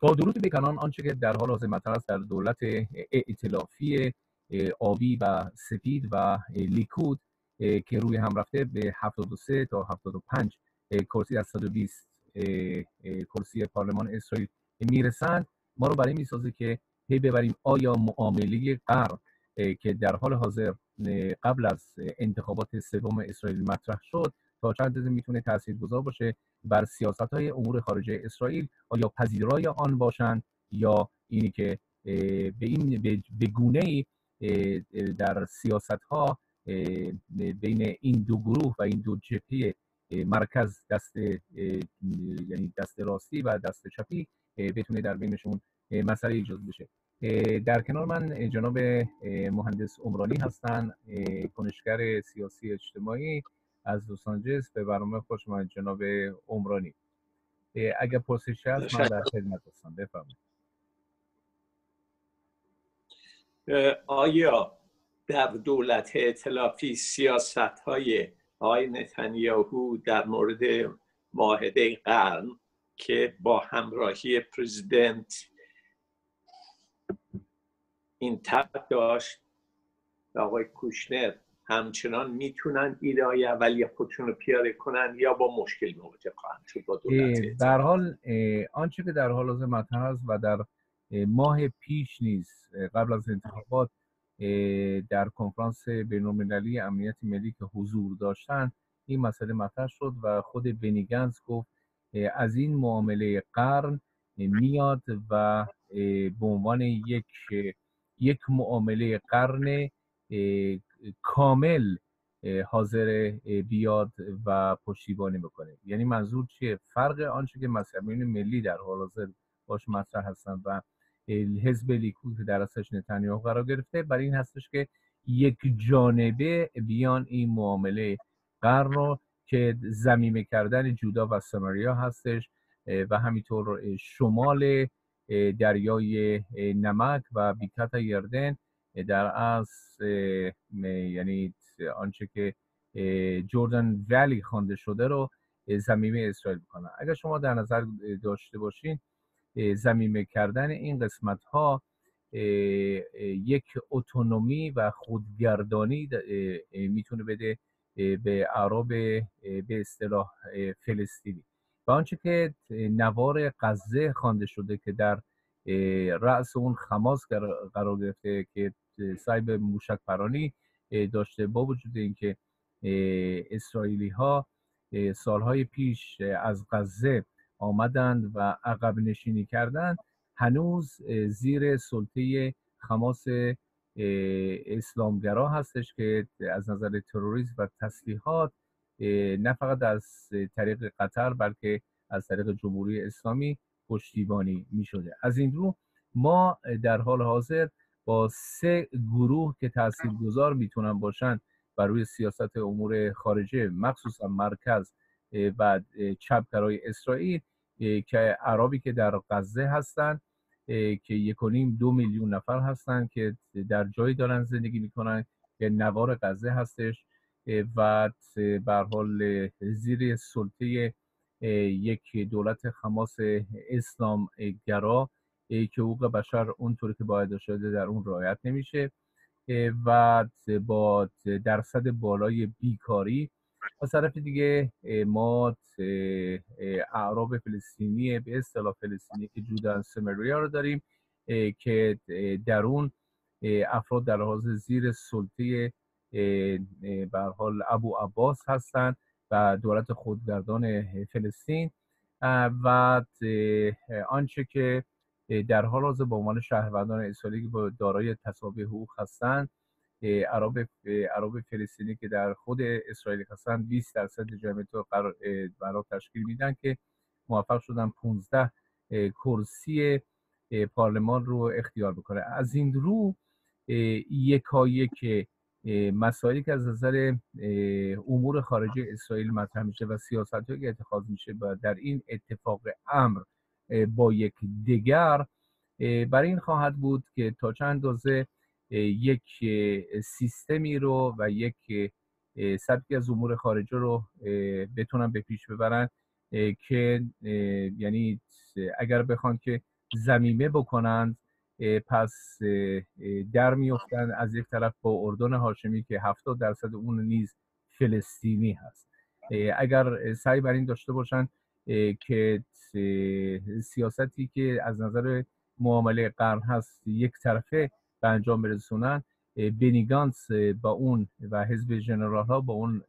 با درود بکنان آنچه که در حال حاضر مطرح است در دولت ائتلافی آبی و سفید و لیکود که روی هم رفته به 73 تا 75 کرسی از 120 کرسی پارلمان اسرائیل می‌رسند. ما رو برای می‌سازه که پی ببریم آیا معامله قرن که در حال حاضر قبل از انتخابات سوم اسرائیل مطرح شد تا چند درجه می‌تونه تاثیرگذار باشه بر سیاست های امور خارجه اسرائیل آیا پذیرای آن باشند یا اینی که به این به گونه ای در سیاست ها بین این دو گروه و این دو جبهه مرکز دست یعنی دست راستی و دست چپی بتونه در بینشون مسئله ایجاد بشه. در کنار من جناب مهندس عمرانی هستن کنشگر سیاسی اجتماعی. از لس آنجلس به برنامه خوش من جناب عمرانی. اگر پرسشی هست من در خدمت هستم. بفرمایید. آیا در دولت اطلافی سیاست های آقای نتانیاهو در مورد معاهده قرن که با همراهی پرزیدنت این تب داشت؟ آقای کوشنر. همچنان می‌تونن ایده های اولیه خودشون رو پیاده کنن یا با مشکل مواجه خواهند شد با دولت در حال آنچه که در حال حاضر مطرح است و در ماه پیش نیز قبل از انتخابات در کنفرانس بین‌المللی امنیت ملی که حضور داشتن این مسئله مطرح شد و خود بنیگنز گفت از این معامله قرن میاد و به عنوان یک یک معامله قرن کامل حاضر بیاد و پشتیبانی بکنه. یعنی منظور چیه؟ فرق آنچه که مذهبیون ملی در حال حاضر باش مطرح هستن و حزب لیکود که در اصلش نتانیاهو قرار گرفته برای این هستش که یک جانبه بیان این معامله قرن رو که زمیمه کردن جودا و سماریا هستش و همینطور شمال دریای نمک و بیکت یردن در از یعنی آنچه که جوردن ولی خوانده شده رو زمینه اسرائیل بکنن اگر شما در نظر داشته باشین زمینه کردن این قسمت ها یک اتونومی و خودگردانی می‌تونه بده به عرب به اصطلاح فلسطینی. و آنچه که نوار غزه خوانده شده که در رأس اون خماس قرار گرفته که سعی موشک پرانی داشته با وجود اینکه اسرائیلی ها سالهای پیش از غزه آمدند و عقب نشینی کردند هنوز زیر سلطه خماس اسلامگرا هستش که از نظر تروریسم و تسلیحات نه فقط از طریق قطر بلکه از طریق جمهوری اسلامی پشتیبانی می شده از این رو ما در حال حاضر با سه گروه که تاثیرگذار می‌تونن باشن بر روی سیاست امور خارجه مخصوصا مرکز و چپگرای اسرائیل که عربی که در غزه هستند که یک دو میلیون نفر هستند که در جایی دارن زندگی می‌کنن که نوار غزه هستش و به حال زیر سلطه یک دولت خماس اسلام گرا که حقوق بشر اونطوری که باید شده در اون رعایت نمیشه و با درصد بالای بیکاری. از طرف دیگه ما اعراب فلسطینی به اصطلاح فلسطینی که جودن سمریا رو داریم که در اون افراد در حال زیر سلطه به حال ابو عباس هستند و دولت خودگردان فلسطین. و آنچه که در حال حاضر به عنوان شهروندان اسرائیلی که دارای تصابه حقوق هستند عرب عرب فلسطینی که در خود اسرائیل هستند 20 درصد رو قرار تشکیل میدن که موفق شدن 15 کرسی پارلمان رو اختیار بکنه. از این رو یکایک مسائلی که از نظر امور خارجه اسرائیل مطرح میشه و سیاست که اتخاذ میشه در این اتفاق امر با یک دیگر برای این خواهد بود که تا چند اندازه یک سیستمی رو و یک سبکی از امور خارجه رو بتونن به پیش ببرن که یعنی اگر بخوان که زمیمه بکنند پس در میفتند از یک طرف با اردن هاشمی که 70 درصد اون نیز فلسطینی هست. اگر سعی بر این داشته باشند که سیاستی که از نظر معامله قرن هست یک طرفه به انجام برسونن بنیگانس با اون و حزب جنرال ها با اون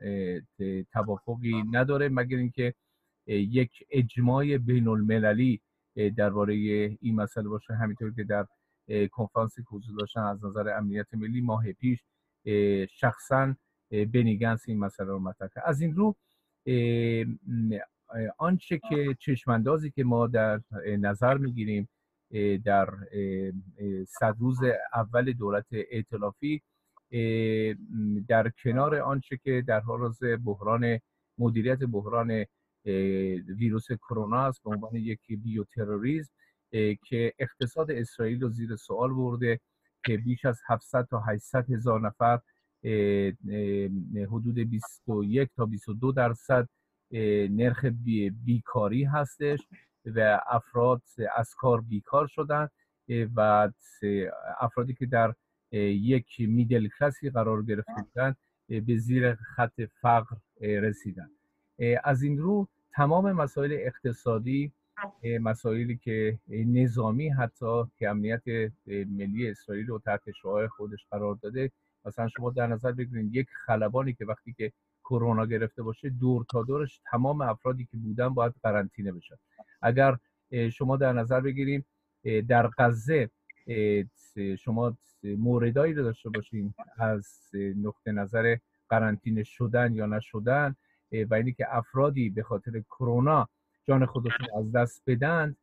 توافقی نداره مگر اینکه یک اجماع بین المللی درباره این مسئله باشه. همینطور که در کنفرانسی که حضور داشتن از نظر امنیت ملی ماه پیش شخصا بنیگانس این مسئله رو مطرح کرد. از این رو آنچه که چشماندازی که ما در نظر می‌گیریم در صد روز اول دولت ائتلافی در کنار آنچه که در حال بحران مدیریت بحران ویروس کرونا است به عنوان یک بیوتروریسم که اقتصاد اسرائیل رو زیر سوال برده که بیش از 700 تا 800 هزار نفر حدود 21 تا 22 درصد نرخ بیکاری هستش و افراد از کار بیکار شدن و افرادی که در یک میدل کلاسی قرار گرفته بودن به زیر خط فقر رسیدن. از این رو تمام مسائل اقتصادی مسائلی که نظامی حتی که امنیت ملی اسرائیل رو تحت شعاع خودش قرار داده مثلا شما در نظر بگیرید یک خلبانی که وقتی که کرونا گرفته باشه دور تا دورش تمام افرادی که بودن باید قرنطینه بشن. اگر شما در نظر بگیریم در غزه شما موردایی رو داشته باشیم از نقطه نظر قرنطینه شدن یا نشدن و اینی که افرادی به خاطر کرونا جان خودشون از دست بدن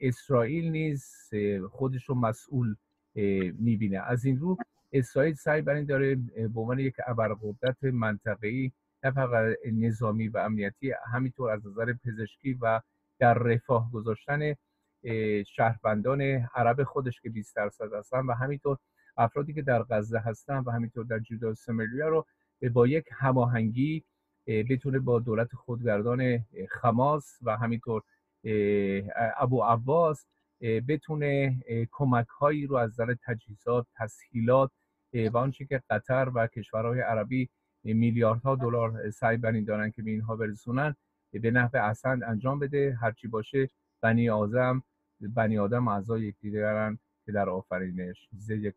اسرائیل نیز خودش رو مسئول می‌بینه. از این رو اسرائیل سعی بر این داره به عنوان یک ابرقدرت منطقه‌ای نه فقط نظامی و امنیتی همینطور از نظر پزشکی و در رفاه گذاشتن شهروندان عرب خودش که 20 درصد هستن و همینطور افرادی که در غزه هستن و همینطور در جودا سمریا رو با یک هماهنگی بتونه با دولت خودگردان خماس و همینطور ابو عباس بتونه کمک هایی رو از نظر تجهیزات تسهیلات و آنچه که قطر و کشورهای عربی میلیاردها دلار سعی بر این دارن که به اینها برسونن به نحو احسن انجام بده. هرچی باشه بنی آدم بنی آدم اعضای یکدیگرن که در آفرینش. ز یک